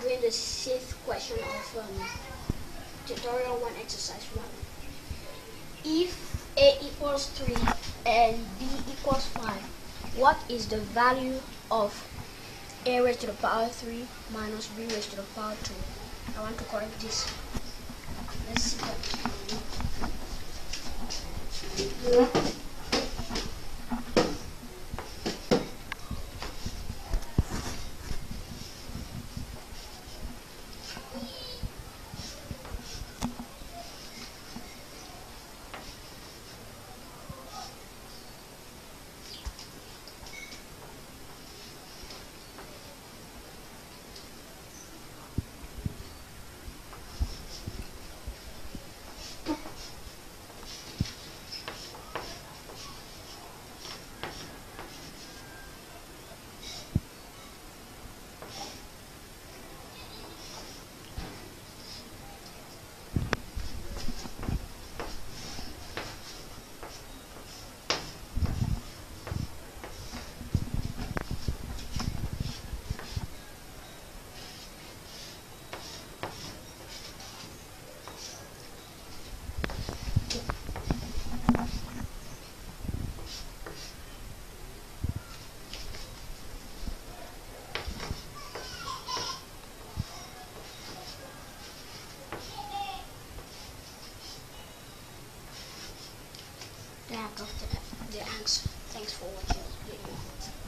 26th question of um, tutorial 1 exercise 1. If a equals 3 and b equals 5, what is the value of a raised to the power 3 minus b raised to the power 2? I want to correct this. Let's see. Yeah, go for that. The answer. Thanks for watching this.